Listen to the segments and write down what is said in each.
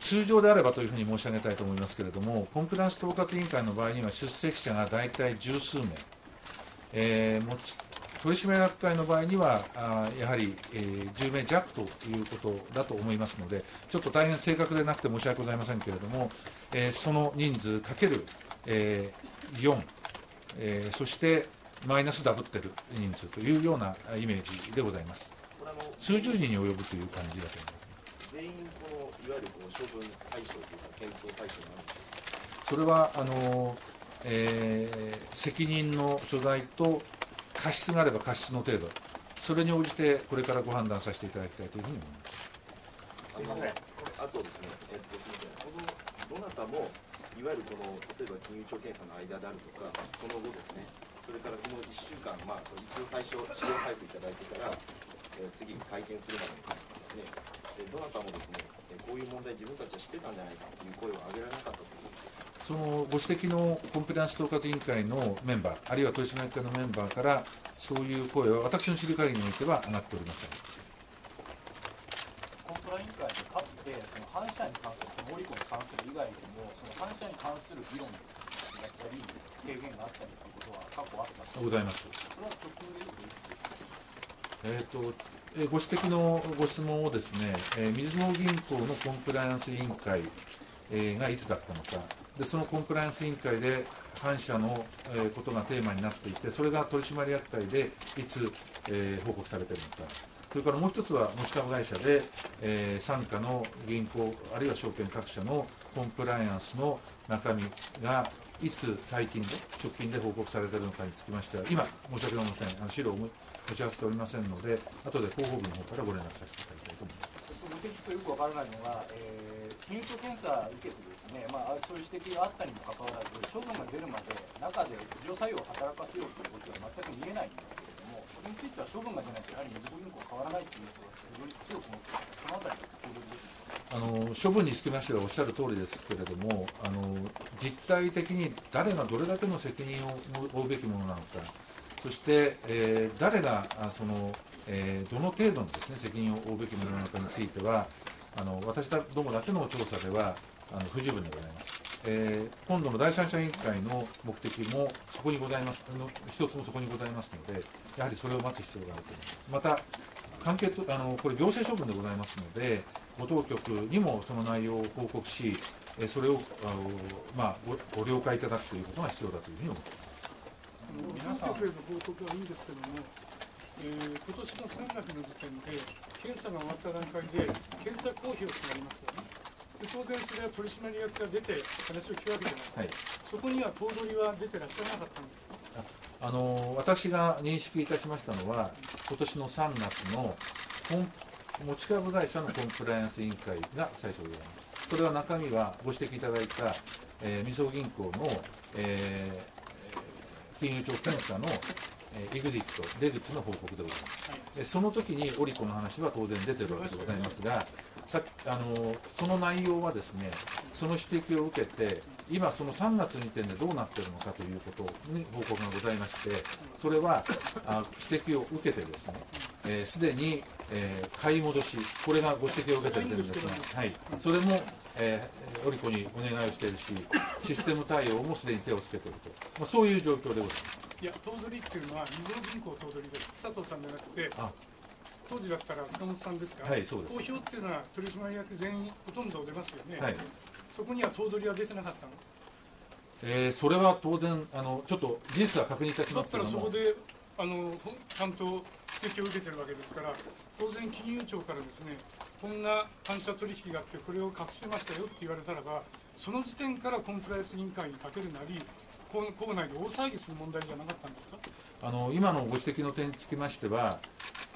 通常であればというふうに申し上げたいと思いますけれども、コンプライアンス統括委員会の場合には、出席者が大体十数名、えー、取締役会の場合には、あやはり、えー、10名弱ということだと思いますので、ちょっと大変正確でなくて申し訳ございませんけれども、えー、その人数かける、えー、4、えー、そしてマイナスダブってる人数というようなイメージでございます。数十人に及ぶという感じだと思います。全員このいわゆるこの処分対象というか検討対象なんでしょうか？それはあの、えー、責任の所在と過失があれば過失の程度、それに応じてこれからご判断させていただきたいというふうに思います。すみません。あとですね、えっとすみません。そのどなたもいわゆるこの例えば金融庁検査の間であるとか、その後ですね、それからこの1週間、まあ、一応最初、資料配布いただいてから、えー、次に会見するまでにですね、えどなたもですね、こういう問題、自分たちは知ってたんじゃないかという声を上げられなかったというそのご指摘のコンプライアンス統括委員会のメンバー、あるいは取締役会のメンバーから、そういう声は私の知る限りにおいては上がっておりません。コンプラ委員会でかつて、その反社に関する、その森子に関する以外でも、その反社に関する議論だったり、提言があったりということは過去あったございます。それは直近でいいですえーとえご指摘のご質問をですね、えー、みずほ銀行のコンプライアンス委員会、え、がいつだったのか、でそのコンプライアンス委員会で反社の、え、ことがテーマになっていて、それが取締役会でいつ、え、報告されているのか、それからもう一つは持ち株会社で、えー、傘下の銀行、あるいは証券各社のコンプライアンスの中身がいつ最近で、直近で報告されているのかにつきましては、今、申し訳ございません、あの資料を持ち合わせておりませんので、後で広報部の方からご連絡させていただきたいと思います。ちょっとよくわからないのが、えー、入庁検査を受けてですね、まあ、そういう指摘があったにもかかわらず、処分が出るまで中で浮上作用を働かせようということは全く見えないんですけれども、それについては処分が出ないと、やはり水銀行変わらないということがより強く思ってそのあたりあの処分につきましてはおっしゃる通りですけれども、あの実態的に誰がどれだけの責任を負うべきものなのか、そして、えー、誰がそのえー、どの程度のです、ね、責任を負うべきものなのかについては、あの私どもだけの調査ではあの不十分でございます。えー、今度の第三者委員会の目的もそこにございます、の一つもそこにございますので、やはりそれを待つ必要があると思います。また関係とあのこれ、行政処分でございますので、ご当局にもその内容を報告し、えそれをあ、まあご、了解いただくということが必要だというふうに思っています。皆さん報告はいいんですけどもえー、今年の3月の時点で、検査が終わった段階で、検査公表となりますよね。で当然、それは取締役が出て話を聞くわけじゃないですか、はい、そこには頭取は出てらっしゃらなかったんですか？あの私が認識いたしましたのは、今年の3月の持ち株会社のコンプライアンス委員会が最初でございます。それは中身はご指摘いただいた、えー、みそ銀行の、えー、金融庁検査のえー、エグジット、出口の報告でございます。はい、その時にオリコの話は当然出てるわけでございますが、さあのその内容はですね、その指摘を受けて、今、その3月の時点でどうなっているのかということに報告がございまして、それはあ指摘を受けてですね、す、で、に、えー、買い戻し、これがご指摘を受けているんですが、はい、それも、えー、オリコにお願いをしているし、システム対応もすでに手をつけていると、まあ、そういう状況でございます。いや、頭取っていうのは、みずほ銀行頭取です。佐藤さんじゃなくて、当時だったら塚本さんですか、はい、そうです。公表っていうのは取締役全員ほとんど出ますよね、はい、そこには頭取は出てなかったの？えー、それは当然あの、ちょっと事実は確認いたしますだったらそこであのちゃんと指摘を受けてるわけですから、当然、金融庁からですね、こんな反射取引があって、これを隠してましたよって言われたらば、その時点からコンプライアンス委員会にかけるなり、校内で大騒ぎする問題じゃなかったんですか？あの今のご指摘の点につきましては、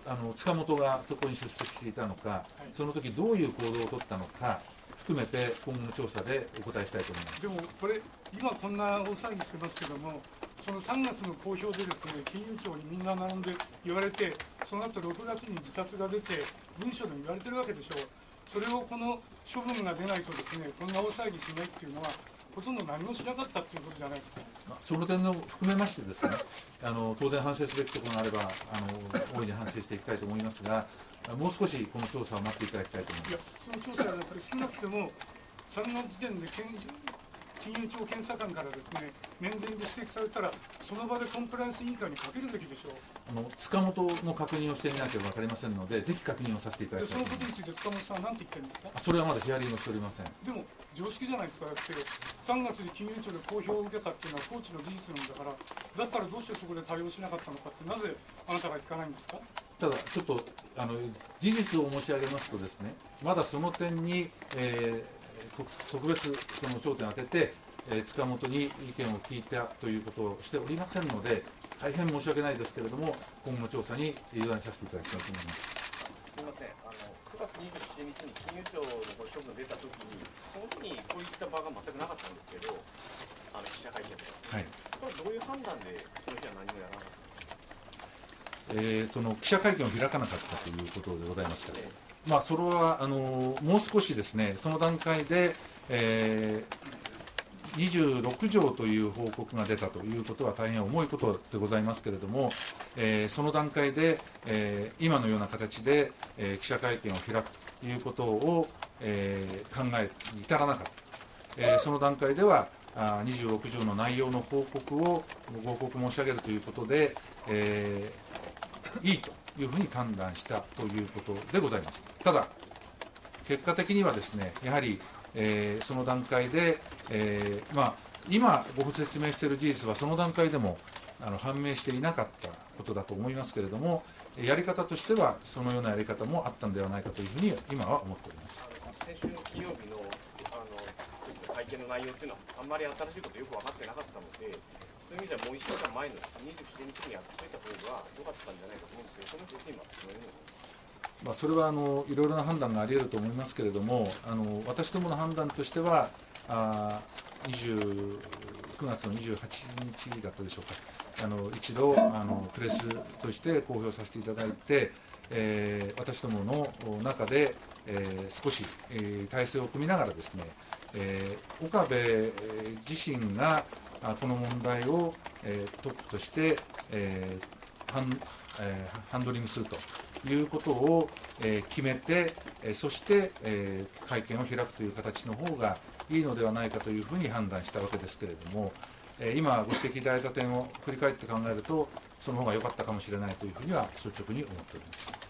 あの塚本がそこに出席していたのか、はい、その時どういう行動を取ったのか、含めて今後の調査でお答えしたいと思いますでもこれ、今こんな大騒ぎしてますけども、その3月の公表でですね金融庁にみんな並んで言われて、その後6月に自殺が出て、文書でも言われてるわけでしょう、それをこの処分が出ないとですねこんな大騒ぎしないっていうのは、ほとんど何もしなかったっていうことじゃないですか。まあその点を含めましてですねあの当然反省すべきところがあればあの大いに反省していきたいと思いますがもう少しこの調査を待っていただきたいと思いいやます。その調査はやっぱり少なくても3月時点で金金融庁検査官からですね面前で指摘されたらその場でコンプライアンス委員会にかけるべきでしょう。あの塚本の確認をしてみなければ分かりませんのでぜひ確認をさせていただできたいそのことについて塚本さんは何て言ってるんですか？あそれはまだヒアリングをしておりません。でも常識じゃないですかだって。3月に金融庁で公表を受けたっていうのは高知の事実なんだからだったらどうしてそこで対応しなかったのかってなぜあなたが聞かないんですか？ただちょっとあの事実を申し上げますとですねまだその点に、えー特特別その焦点を当てて、えー塚本に意見を聞いたということをしておりませんので大変申し訳ないですけれども今後調査に委ねさせていただきたいと思います。すみません、あの9月27日に金融庁のご処分出たときに、その時にこういった場が全くなかったんですけど、あの記者会見とか、はい。それはどういう判断で、その日は何もやらなかったえーその記者会見を開かなかったということでございますから、まあ、それはあのもう少しですね、その段階で、えー26条という報告が出たということは大変重いことでございますけれども、えーその段階で、えー今のような形で、えー記者会見を開くということを、えー考えに至らなかった。えーその段階ではあ26条の内容の報告をご報告申し上げるということで、えーいいというふうに判断したということでございます。ただ、結果的にはですね、やはり、えーその段階で、えーまあ、今ご説明している事実はその段階でもあの判明していなかったことだと思いますけれども、やり方としてはそのようなやり方もあったんではないかというふうに今は思っております。先週の金曜日のあの会見の内容っていうのは、あんまり新しいことよく分かってなかったので、そういう意味ではもう1週間前の27日にやっといた方が良かったんじゃないかと思うんですけど、その時今、どのようまあ、それはあのいろいろな判断があり得ると思いますけれども、あの私どもの判断としては、あ20 9月の28日だったでしょうか、あの一度あのプレスとして公表させていただいて、えー私どもの中で、えー少し、えー体制を組みながらですね、えー岡部自身がこの問題を、えトップとして、えハンえハンドリングするということを、え決めて、えそして、え会見を開くという形の方がいいのではないかというふうに判断したわけですけれども、え今ご指摘いただいた点を振り返って考えると、その方が良かったかもしれないというふうには率直に思っております。